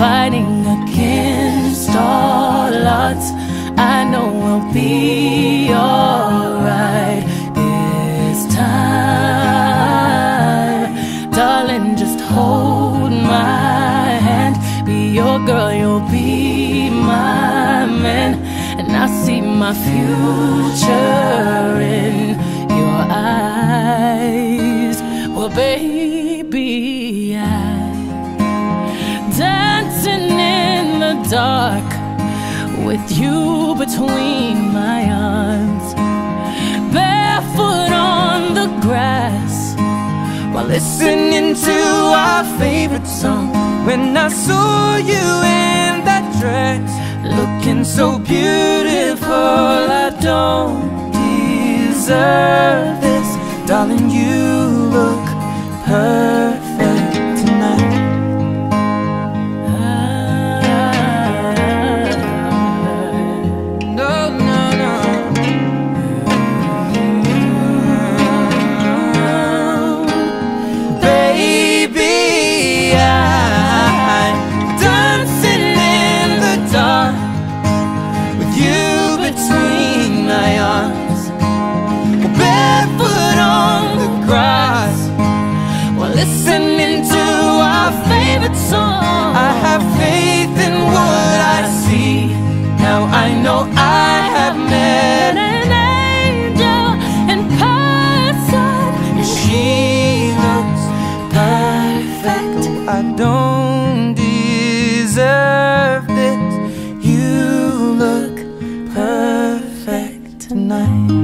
fighting against all odds. I know we'll be alright this time. Darling, just hold my hand. Be your girl, you'll be my man. And I see my future in your eyes. Well, baby, dark with you between my arms, barefoot on the grass while listening to our favorite song. When I saw you in that dress, looking so beautiful, I don't deserve this, darling. You look perfect I don't deserve this. You look perfect tonight.